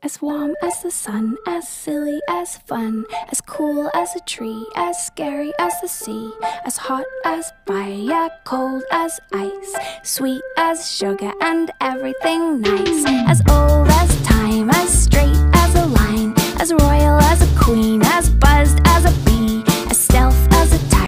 As warm as the sun, as silly as fun, as cool as a tree, as scary as the sea, as hot as fire, cold as ice, sweet as sugar, and everything nice. queen.